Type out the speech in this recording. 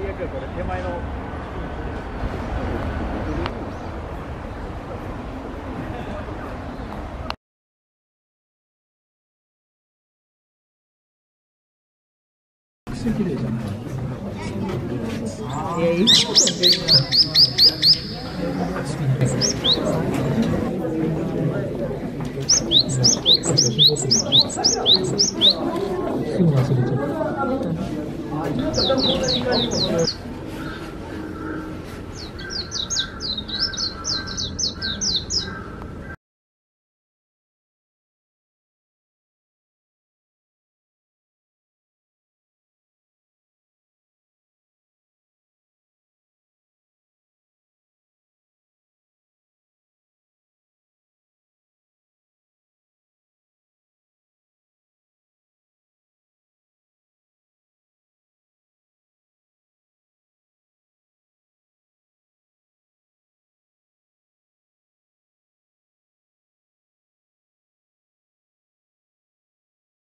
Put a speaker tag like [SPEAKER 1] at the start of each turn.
[SPEAKER 1] 最悪これ手前の。綺麗じゃない。
[SPEAKER 2] ええ、い。すぐ
[SPEAKER 1] 忘れちゃ。てるすぐ忘れちゃった